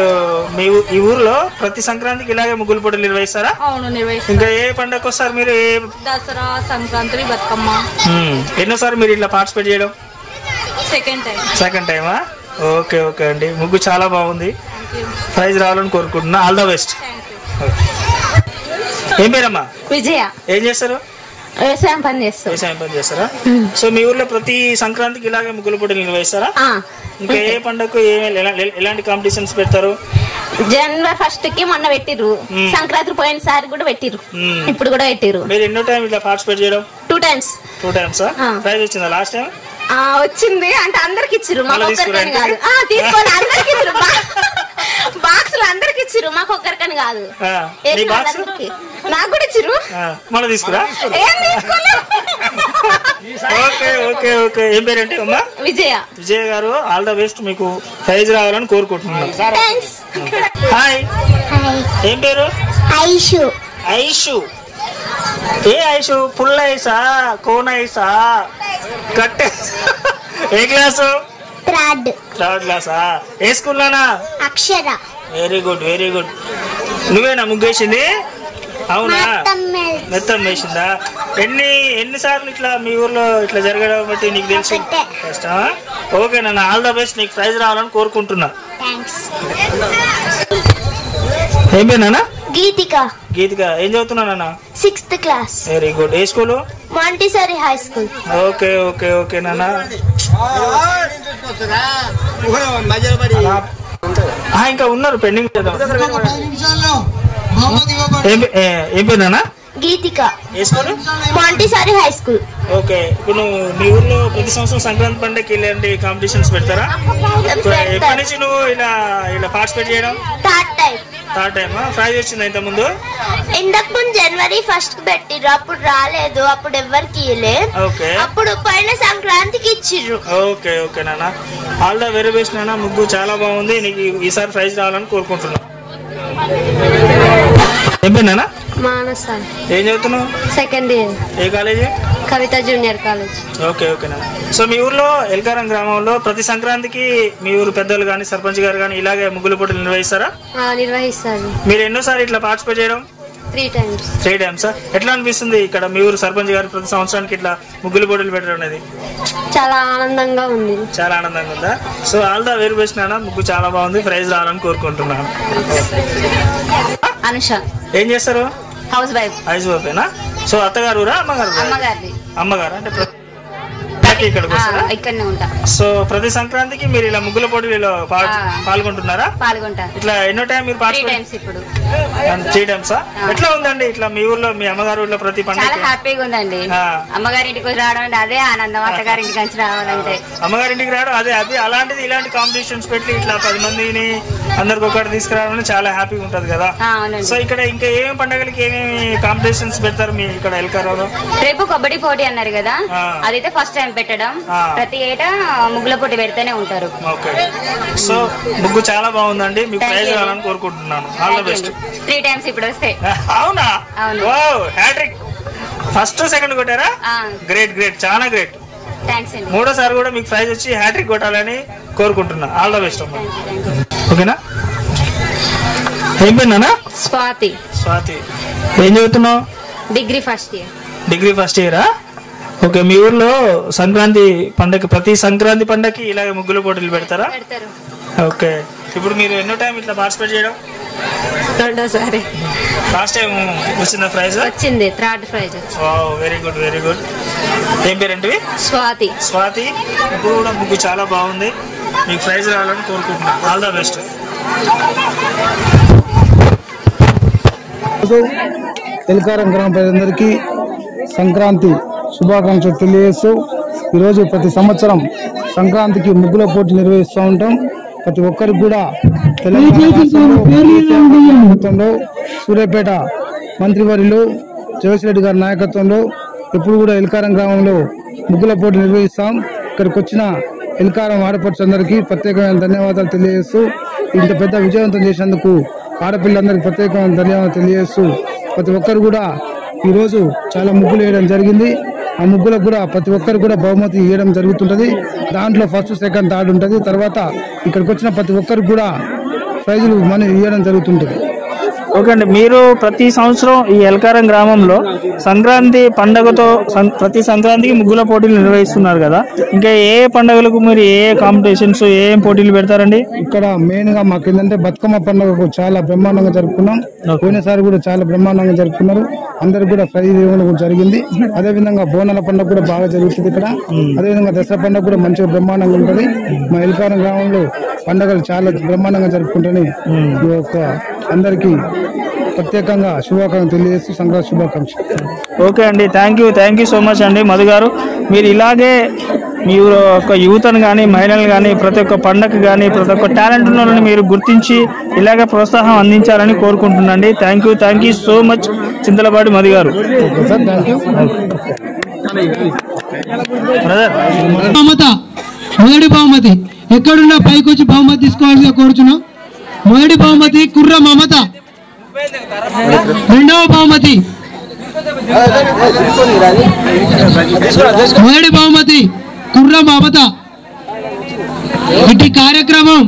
మీ ఈ ఊర్లో ప్రతి సంక్రాంతికి ఇలాగే ముగ్గులు పోటీలు నిర్వహిస్తారా? అవును నిర్వహిస్తారు ఇంకా ఏ పండగకి వస్తారు మీరు? ఏ దసరా సంక్రాంతి బతుకమ్మ. మ్మ్. ఎన్నోసారి మీరు ఇట్లా పార్టిసిపేట్ చేయడం? సెకండ్ టైం సెకండ్ టైమా ఓకే ఓకే అండి. ముగ్గు చాలా బాగుంది. ప్రైజ్ రావాలని కోరుకుంటున్నా. ఆల్ ద బెస్ట్ ఏం పేరమ్మా? విజయ. ఏం చేస్తారు? వ్యవసాయం పని చేస్తాం. వ్యవసాయం పని చేస్తారా? సో మీ ఊర్లో ప్రతి సంక్రాంతికి ఇలాగే ముగ్గులు పోటీలు నిర్వహిస్తారా? ఇంకా ఏ పండగకు ఎలాంటి కాంపిటీషన్స్ పెడతారు? జనవరి ఫస్ట్కి మొన్న పెట్టిర్రు. సంక్రాంతి పోయినసారి కూడా పెట్టిర్రు. మ్మ్. ఇప్పుడు కూడా పెట్టిర్రు. మీరు ఎన్నో టైం ఇట్లా పార్టిసిపేట్ చేయడం? Two times two times prize వచ్చిందా? లాస్ట్ టైం వచ్చింది. అంటే అందరికి ఇచ్చిర్రు. మాకు ఒక్కరికని తీసుకురా కాదు. ఆ, తీసుకోవాలి అందరికి ఇచ్చిర్రు. బాక్స్లో అందరికి ఇచ్చిర్రు. మాకు ఒక్కరికని కాదు. నాకు కూడా ఇచ్చిర్రు. మళ్ళీ తీసుకురా. ఏం తీసుకోలేదు ఓకే ఓకే ఓకే. ఏం పేరేంటి అమ్మా? విజయ. విజయ్ గారు ఆల్ ద బెస్ట్ మీకు ప్రైజ్ రావాలని కోరుకుంటున్నాను. హాయ్ ఏం పేరు? ఐషు. ఐషు. ఏ ఐషు పుల్ల ఐసా? కోన్ ఐసా? కట్టె ఏ క్లాసు థర్డ్ థర్డ్ క్లాసా ఏ స్కూల్లోనా? Akshara. Very good very good. నువ్వేనా ముగ్గేసింది? అవునా? మెత్తం వేసిందా ఎన్ని ఎన్నిసార్లు ఇట్లా మీ ఊర్లో ఇట్లా జరగడం బట్టి నీకు తెలుసు. ఫస్ట్ ఓకే నాన్న ఆల్ ద బెస్ట్. నీకు ప్రైజ్ రావాలని కోరుకుంటున్నా. ఏం పేరు గీతిక. గీతిక. ఏం చదువుతున్నా నాన్న? సిక్స్త్ క్లాస్ వెరీ గుడ్ ఏ school Montessori high school okay okay okay నాన్న. ఇంకా ఉన్నారు పెండింగ్ ఏం పేరు నాన్న? గీతిక. ఏ school Montessori high school okay ఇప్పుడు నువ్వు మీ ఊర్లో ప్రతి సంవత్సరం సంక్రాంతి పండుగకి ఇలాంటి కాంపిటీషన్స్ పెడతారా? ఎప్పటి నుంచి నువ్వు ఇలా ఇలా పార్టిసిపేట్ చేయడం? Third time third time prize వచ్చింది ఇంత ముందు ఇంతకు ముందు జనవరి ఫస్ట్కి పెట్టిర్రు. అప్పుడు రాలేదు. అప్పుడు ఎవరికి ఓకే. అప్పుడు పైన సంక్రాంతికి ఇచ్చిర్రు. ఓకే ఓకే నాన్న. ఆల్ ద వెరీ బెస్ట్ నాన్న. ముగ్గు చాలా బాగుంది. నీకు ఈసారి ప్రైజ్ రావాలని కోరుకుంటున్నా ఏం మానస. ఏం చదువుతున్నావు? సెకండ్ ఇయర్ ఏ college Kavitha junior college okay okay నాన్న. సో మీ ఊర్లో ఎల్కారం గ్రామంలో ప్రతి సంక్రాంతికి మీ ఊరు పెద్దలు కానీ సర్పంచ్ గారు కానీ ఇలాగే ముగ్గుల పోటీలు నిర్వహిస్తారా? నిర్వహిస్తారు. మీరు ఎన్నోసారి ఇట్లా పార్టిసిపేట్ చేయడం? Three times. Three times? ఎట్లా అనిపిస్తుంది ఇక్కడ మీ ఊరు సర్పంచ్ గారు ప్రతి సంవత్సరానికి ఇట్లా ముగ్గులు పోటీలు పెట్టడం అనేది? చాలా ఆనందంగా ఉంది. చాలా ఆనందంగా ఉందా? So all the very best నాన్న ముగ్గు చాలా బాగుంది ప్రైజ్ రావాలని కోరుకుంటున్నాను. అనుష. ఏం చేస్తారు? Housewife. ఐజ్ ఓకేనా సో అత్తగారు అమ్మగారు అమ్మగారు? అంటే ప్రతి ఇక్కడికి వస్తారా? ఇక్కడనే ఉంటా. సో ప్రతి సంక్రాంతికి మీరు ఇలా ముగ్గుల పోటీలలో పా- ఆ. పాల్గొంటున్నారా? పాల్గొంటా. ఇట్లా ఎన్నో టైం మీరు త్రీ పార్టిసిపేట్ టైమ్స్ ఇప్పుడు. త్రీ టైమ్సా ఎట్లా ఉందండి ఇట్లా మీ ఊర్లో మీ అమ్మగారి ఊర్లో ప్రతి చాలా పండుగ హ్యాపీగా ఉందండి. ఆ. అమ్మగారింటికి వచ్చి రావడం అంటే అదే ఆనందం అత్తగారింటికి వచ్చి రావాలంటే అమ్మగారింటికి రావడం అదే అది అలాంటిది ఇలాంటి కాంపిటీషన్స్ పెట్టి ఇట్లా పది మందిని అందరికి ఒకటి తీసుకురావడం చాలా హ్యాపీగా ఉంటది కదా. ఆ, అవునండి. సో ఇక్కడ ఇంకా ఏమేమి పండుగలకి ఏమేమి కాంపిటీషన్స్ పెడతారు మీ ఇక్కడ ఎల్కారాలో? రేపు కబడ్డీ పోటీ అన్నారు కదా. ఆ. అదైతే ఫస్ట్ టైం పెట్టడం. ప్రతి ఏటా ముగ్గుల పోటీ పెడితేనే ఉంటారు. సో ముగ్గు చాలా బాగుందండి. మీకు ప్రైజ్. కావాలని కోరుకుంటున్నాను. All the best three times ఇప్పుడు వస్తే. <laughs> అవునా? హ్యాట్రిక్ ఫస్ట్ సెకండ్ కొట్టారా. గ్రేట్ గ్రేట్ చాలా గ్రేట్ మూడోసారి కూడా మీకు ప్రైజ్ వచ్చి హ్యాట్రిక్ కొట్టాలని కోరుకుంటున్నా. ఆల్ ద బెస్ట్ అమ్మా. ఓకేనా? ఏం పేరునా స్వాతి. స్వాతి. ఏం చదువుతున్నావు? Degree first year degree first ఇయరా ఓకే మీ ఊర్లో సంక్రాంతి పండగ ప్రతి సంక్రాంతి పండగకి ఇలాగ ముగ్గుల పోటీలు పెడతారా? పెడతారు. ఓకే. ఇప్పుడు మీరు ఎన్నో టైం ఇట్లా పార్టిసిపేట్ చేయడం? రెండోసారి. లాస్ట్ టైం వచ్చిన ప్రైజ్? వచ్చింది థర్డ్ ప్రైజ్ వచ్చింది. Very good very good. ఏం పేరేంటివి? స్వాతి. స్వాతి. ఇప్పుడు కూడా ముగ్గు చాలా బాగుంది. మీకు ప్రైజ్ రావాలని కోరుకుంటున్నాను ఆల్ ద బెస్ట్ ఎల్కారం గ్రామ ప్రజలందరికీ సంక్రాంతి శుభాకాంక్షలు తెలియజేస్తూ ఈరోజు ప్రతి సంవత్సరం సంక్రాంతికి ముగ్గుల పోటీ నిర్వహిస్తూ ఉంటాం. ప్రతి ఒక్కరికి కూడా తెలంగాణ రాష్ట్రంలో కేసీఆర్ నాయకత్వంలో సూర్యాపేట మంత్రివర్యులు రెడ్డి గారి నాయకత్వంలో ఎప్పుడు కూడా ఎల్కారం గ్రామంలో ముగ్గుల పోటీ నిర్వహిస్తాం. ఇక్కడికి వచ్చిన ఎల్కారం ఆడపడుచులందరికీ ప్రత్యేకమైన ధన్యవాదాలు తెలియజేస్తూ ఇంత పెద్ద విజయవంతం చేసినందుకు ఆడపిల్లలందరికీ ప్రత్యేకమైన ధన్యవాదాలు తెలియజేస్తూ ప్రతి ఒక్కరు కూడా ఈరోజు చాలా ముగ్గులు వేయడం జరిగింది. ఆ ముగ్గులకు కూడా ప్రతి ఒక్కరు కూడా బహుమతి ఇవ్వడం జరుగుతుంటుంది. దాంట్లో ఫస్ట్ సెకండ్ థర్డ్ ఉంటుంది. తర్వాత ఇక్కడికి వచ్చిన ప్రతి ఒక్కరికి కూడా ప్రైజులు మనీ ఇవ్వడం జరుగుతుంటుంది. ఓకే అండి. మీరు ప్రతి సంవత్సరం ఈ ఎల్కారం గ్రామంలో సంక్రాంతి పండగతో ప్రతి సంక్రాంతికి ముగ్గుల పోటీలు నిర్వహిస్తున్నారు కదా. ఇంకా ఏ పండుగలకు మీరు ఏ కాంపిటీషన్స్ ఏ పోటీలు పెడతారండి? ఇక్కడ మెయిన్గా మాకు ఏంటంటే బతుకమ్మ పండుగకు చాలా బ్రహ్మాండంగా జరుపుకున్నాం. పోయినసారి కూడా చాలా బ్రహ్మాండంగా జరుపుకున్నారు. అందరికి కూడా ప్రైజ్ ఇవ్వడం జరిగింది. అదే విధంగా బోనాల పండుగ కూడా బాగా జరుగుతుంది ఇక్కడ. అదే విధంగా దసరా పండుగ కూడా మంచిగా బ్రహ్మాండంగా ఉంటది. మా ఎల్కారం గ్రామంలో పండుగలు చాలా బ్రహ్మాండంగా జరుపుకుంటాని ఈ యొక్క అందరికీ ప్రత్యేకంగా శుభాకాంక్షలు తెలియజేస్తూ సంక్రాంతి శుభాకాంక్షలు. ఓకే అండి thank you thank you so much అండి మధు గారు. మీరు ఇలాగే మీ యొక్క యువతను కానీ మహిళలు కానీ ప్రతి ఒక్క పండగ కానీ ప్రతి ఒక్క టాలెంట్ ఉన్న వాళ్ళని మీరు గుర్తించి ఇలాగే ప్రోత్సాహం అందించాలని కోరుకుంటున్నాండి thank you thank you so much Chintalapati Madhu గారు. బహుమత. ఎక్కడున్నా పైకి వచ్చి బహుమతి తీసుకోవాల్సిందిగా కోరుచున్నాం. మొదటి బహుమతి కుర్ర మమత. రెండవ బహుమతి. మొదటి బహుమతి కుర్ర మమత. ఇటు కార్యక్రమం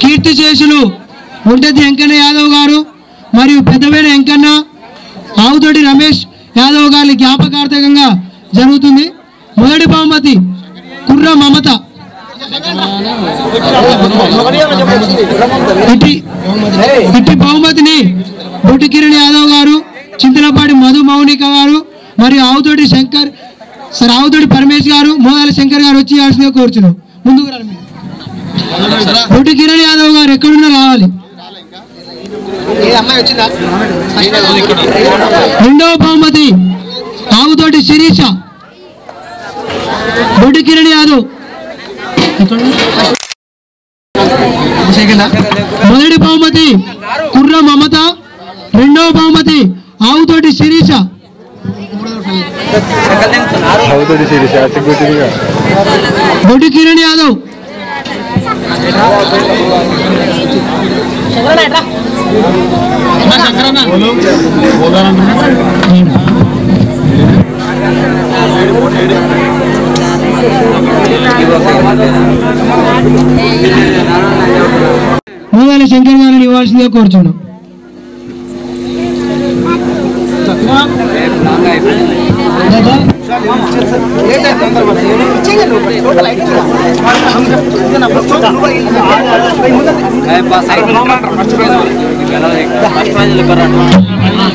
కీర్తి చేసులు ఉంటది వెంకన్న యాదవ్ గారు మరియు పెద్దవేణ వెంకన్న ఆవుతోటి రమేష్ యాదవ్ గారి జ్ఞాపకార్థకంగా జరుగుతుంది. మొదటి బహుమతి కుర్ర మమత. ఇట్టి బహుమతిని బొట్టి యాదవ్ గారు చింతలపాటి మధు మౌనిక గారు మరియు ఆవుతోటి శంకర్ సార్ ఆవుతోటి పరమేష్ గారు మోదాల శంకర్ గారు వచ్చి ఇవ్వాల్సిందిగా కోరుచున్నాం. ముందుకు రండి కిరణ్ యాదవ్ గారు ఎక్కడున్నా రావాలి. రెండవ బహుమతి ఆవుతోటి శిరీష. బొడ్డు కిరణ్ యాదవ్. మొదటి బహుమతి కుర్ర మమత రెండవ బహుమతి ఆవుతోటి శిరీష. బొడ్డు కిరణ్ యాదవ్. మూదాల శంకర్ గారిని ఇవ్వాల్సిందే కోరుచున్నాం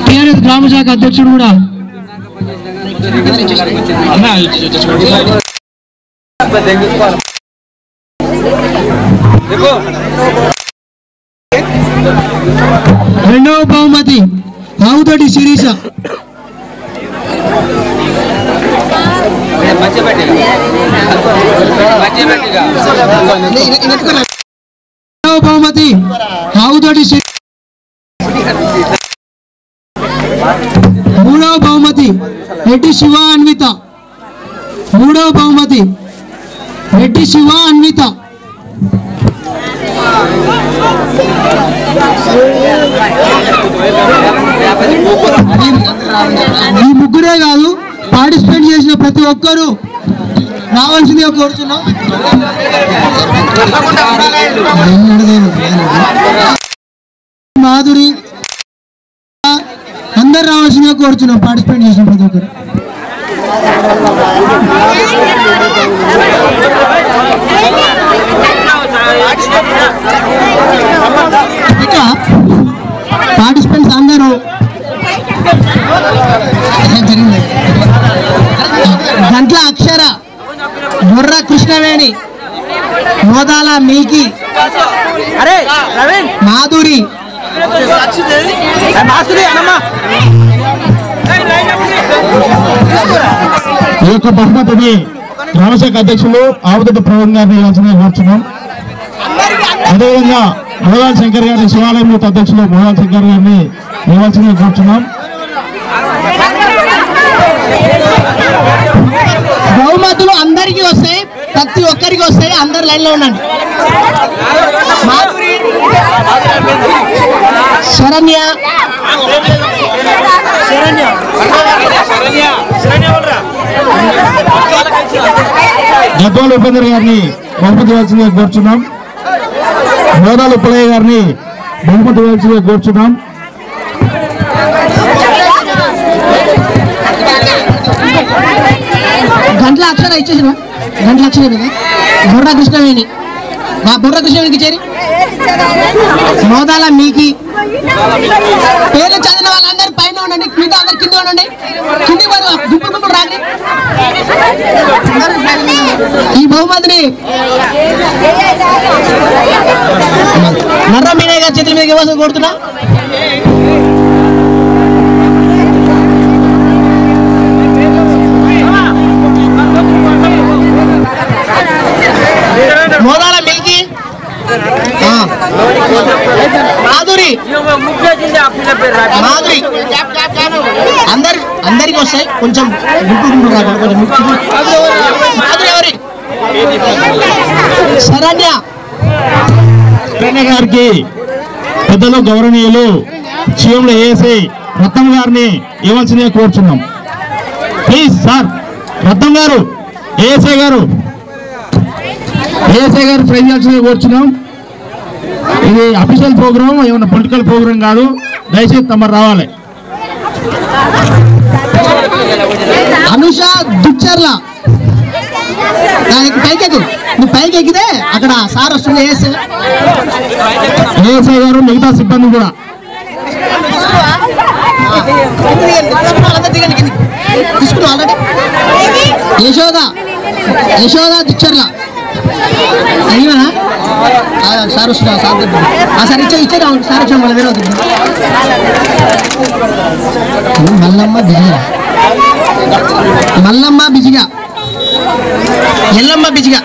టిఆర్ఎస్ గ్రామ శాఖ అధ్యక్షుడు కూడా. రెండవ బహుమతి ఆవుతోటి శిరీష రెండవ బహుమతి ఆవుతోటి శిరీష మూడవ బహుమతి రెడ్డి శివ అన్విత మూడవ బహుమతి రెడ్డి శివ అన్విత ఈ ముగ్గురే కాదు పార్టిసిపేట్ చేసిన ప్రతి ఒక్కరూ రావాల్సిందిగా కోరుతున్నాం మాధురి అందరు రావాల్సిందిగా కోరుతున్నాం పార్టిసిపేట్ చేసిన ప్రతి ఒక్కరు. ఇక పార్టిసిపెంట్స్ అందరూ జరిగింది. గంట్ల అక్షర బుర్ర కృష్ణవేణి మోదాల మీకి అరే మాధురి. ఈ యొక్క బహుమతిని రామశాఖ అధ్యక్షులు ఆవుదొడ్డి ప్రవీణ్ గారిని ఇవ్వాల్సిందిగా కోరుచున్నాం. అదేవిధంగా మోహన్ శంకర్ గారిని శివాలయం యూత్ అధ్యక్షులు మోహన్ శంకర్ గారిని ఇవ్వాల్సిందిగా కోరుచున్నాం. బహుమతులు అందరికీ వస్తాయి ప్రతి ఒక్కరికి వస్తాయి అందరు లైన్లో ఉండండి శరణ్య గద్వాల ఉపేంద్ర గారిని బహుమతి ఇవ్వాల్సిందిగా కోరుచున్నాం. మోదాల ఉప్పలయ్య గారిని బహుమతి ఇవ్వాల్సిందిగా కోరుచున్నాం. గంటల అక్షర ఇచ్చేసిన గంటల అక్షర బుర్ర కృష్ణవేణి మా బుర్ర కృష్ణవేణికి చేరి. మోదాల మీకి. పేర్లు చదివిన వాళ్ళందరూ ఉండండి మిగతా అందరు కింద ఉండండి. కింది వారు గుంపులు గుంపులు రాండి. ఈ బహుమతిని నర్ర మీనయ్య గారి చేతుల మీద ఇవ్వాల్సి కోరుతున్నా. మోదాల మిల్కి. మాధురి. మాధురి. అందరి అందరికి వస్తాయి. కొంచెం మాధురి ఎవరి? శరణ్య. శరణ్య గారికి పెద్దలు గౌరవనీయులు సీఎంలు ఏఎస్ఐ రత్నం గారిని ఇవ్వాల్సిందిగా కోరుచున్నాం. ప్లీజ్ సార్ రత్నం గారు ఏఎస్ఐ గారు. ఏఎస్ఐ గారు ప్రైజ్ ఇవ్వాల్సిందిగా కోరుచున్నాం. ఇది అఫీషియల్ ప్రోగ్రామ్ ఏమన్నా పొలిటికల్ ప్రోగ్రామ్ కాదు. దయచేసి తమరు రావాలి. అనుష దుచ్చర్ల. దానికి పైకి ఎక్కు నువ్వు పైకి ఎక్కితే అక్కడ సార్ వస్తుంది వేస్తే ఏఎస్ఐ గారు మిగతా సిబ్బంది కూడా. యశోద. యశోద దుచ్చర్ల. అయ్యా సార్ వస్తున్నా సార్ దగ్గర. ఆ సార్ ఇచ్చే ఇచ్చే రావు సార్ వచ్చాం మళ్ళీ వేరే వద్దు. మల్లమ్మ బిజిగా మల్లమ్మ బిజిగా ఎల్లమ్మ బిజిగా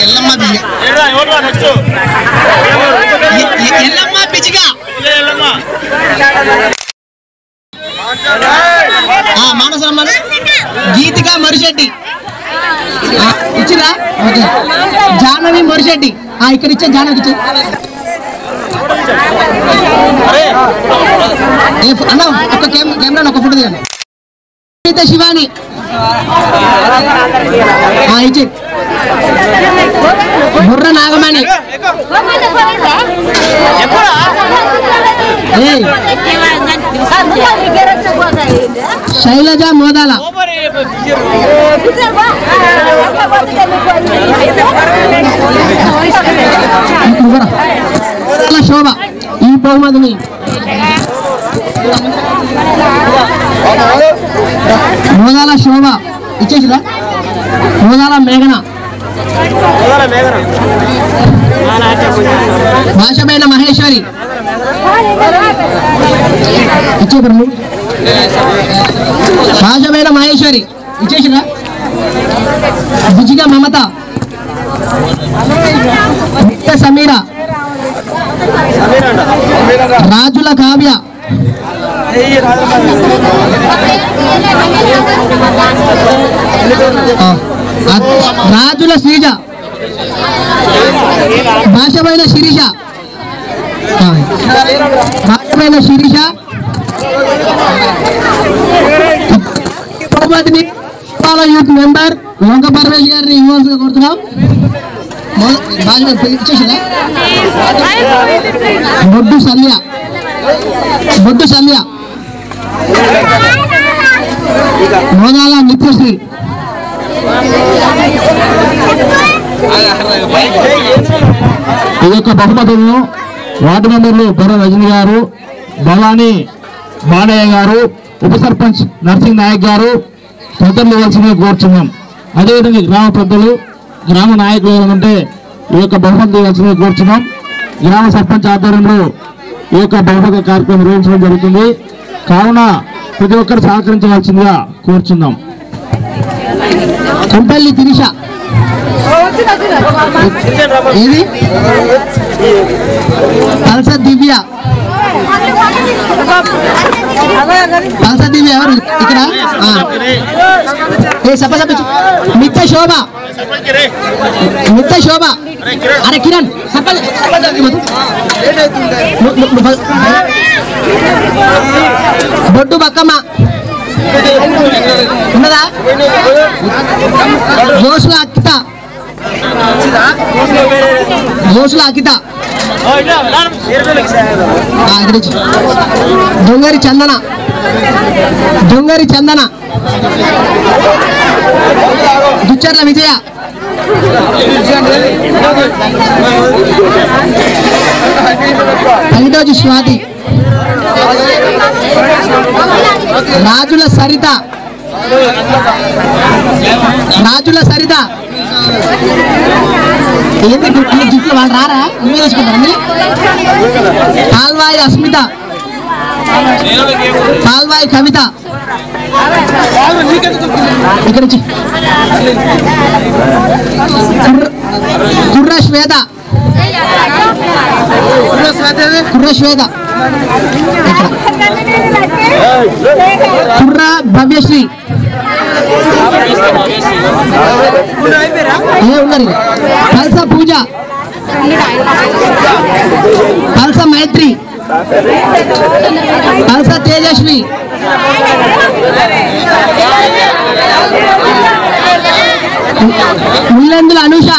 ఎల్లమ్మ బిజిగా ఎల్లమ్మ బిజిగా ఆ, మానసరమ్మ గీతిక మరిశెట్టి ఇచ్చిరా ఓకే జాహ్నవి మరిశెట్టి. ఆ, ఇక్కడ ఇచ్చే జాహ్నవికి ఇచ్చే. ఏ అన్న ఒక కెమ్- కెమెరా ఒక ఫోటో తీయండి. శివాని. ఆ, ఇచ్చి. బుర్ర నాగమణి. ఏయ్. శైలజ మోదాల. శోభ. ఈ బహుమతిని మోదాల శోభ ఇచ్చేసిరా? మోదాల మేఘన. భాషపైన మహేశ్వరి. ఇచ్చే బ్రహ్మ భాషమైన మహేశ్వరి. ఇచ్చేసినా? బుజ్జిగా మమత. నిత్య సమీర. రాజుల కావ్య. రాజుల శ్రీజ. భాషమైన శిరీష. భాషమైన శిరీష. బహుమతిని పాల యూత్ మెంబర్ వంక పరమేష్ గారిని ఇవ్వాల్సి కోరుతున్నాం. బొడ్డు సంధ్య. బొడ్డు సంధ్య. మోదాల నిత్యశ్రీ. ఈ యొక్క బహుమతులను వార్డు మెంబర్లు బొర్ర రజని గారు భవానీ బాలయ్య గారు ఉప సర్పంచ్ నర్సింగ్ నాయక్ గారు పెద్దలు ఇవ్వాల్సిందిగా కోరుచున్నాం. అదేవిధంగా గ్రామ పెద్దలు గ్రామ నాయకులు ఏమంటే ఈ యొక్క బహుమతి ఇవ్వాల్సిందిగా కోరుచున్నాం. గ్రామ సర్పంచ్ ఆధ్వర్యంలో ఈ యొక్క బహుమతి కార్యక్రమం నిర్వహించడం జరుగుతుంది. కావున ప్రతి ఒక్కరు సహకరించవలసిందిగా కోరుచున్నాం. కంపల్లి తిరిష. ఏది? పల్స దివ్య. ఎవరు? ఇక్కడ? ఆ. ఏ సప సప నిత్య శోభ. మిత్త శోభ. అరే కిరణ్ సప్పల్ బొడ్డు బక్కమ్మ. ఉన్నదా? జోసుల అక్కిత. జోసుల అక్కిత. దొంగరి చందన. దొంగరి చందన. దుచ్చర్ల విజయ. పగిటోజు స్వాతి. రాజుల సరిత. రాజుల సరిత. గుర్తులు జుట్లు వాళ్ళు రారా? నువ్వే తీసుకుంటారా పాల్వాయి అస్మిత. పాల్వాయి కవిత. ఇక్కడ కుర్ర- శ్వేత కుర్ర శ్వేత. కుర్ర భవ్యశ్రీ. కలస పూజ కలస మైత్రి కలస తేజస్వి ముల్లెందుల అనుష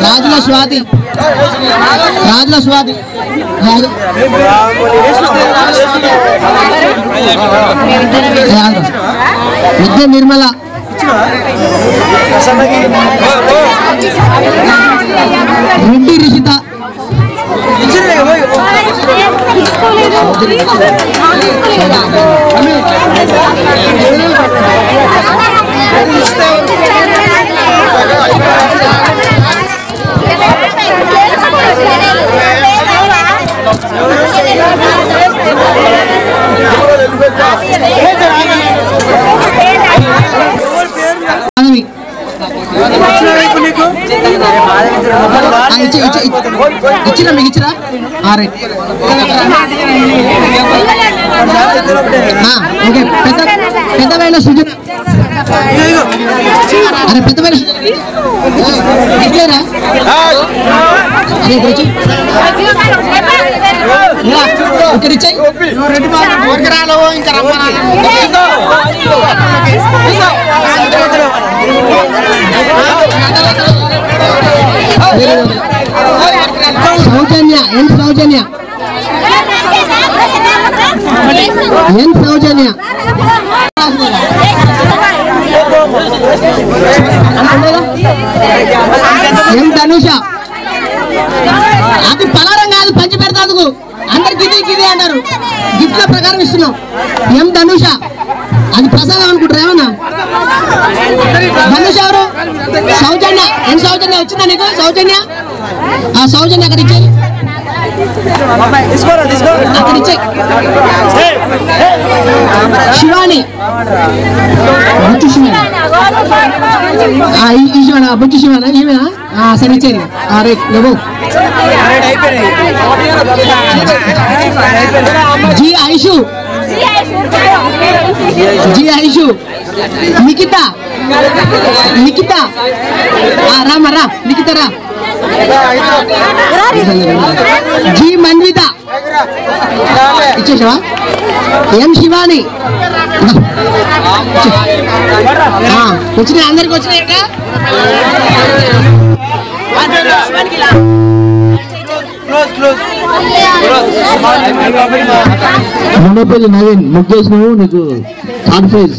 రాజుల స్వాతి. రాజుల స్వాతి. విద్య నిర్మల. రెడ్డి రిషిత. ఇస్తే ఆ, ఇచ్చి ఇచ్చి ఇచ్చినా మీకు ఇచ్చిరా ఆ, రైట్ ఓకే. పెద్ద పెద్దమైన అరే ఇట్లేరా? ఇక్కడ ఇచ్చాయి. సౌజన్య ఏం సౌజన్య? ఏం సౌజన్య? ఎం ధనుష అది పలారం కాదు పంచ పంచి పెడతాందుకు. అందరు గిది గిది అంటారు. గిఫ్ట్ల ప్రకారం ఇస్తున్నాం. ఎం ధనుష అది ప్రసాదం అనుకుంటారు ఏమన్నా? ధనుష ఎవరు? సౌజన్య. ఏం సౌజన్య? వచ్చిందా నీకు? సౌజన్య? ఆ సౌజన్య అక్కడ ఇచ్చేయి అక్కడ ఇచ్చేయి శివాని బుచ్చు శివాని ఆ, ఈ ఈ శివానా బుచ్చు శివానా ఈమెనా ఆ, సరే ఇచ్చేయండి ఆ, రైట్ లేవు జీ ఐషు జీ ఐషు నిఖిత నిఖిత ఆ, రామా రా నిఖిత రా జి మన్విత ఇచ్చేసావా? ఏం శివాని? వచ్చినాయి అందరికి వచ్చినాయి ఇంకా? రెండో పేజీ నవీన్ ముగ్గేసినావు నీకు థర్డ్ పేజ్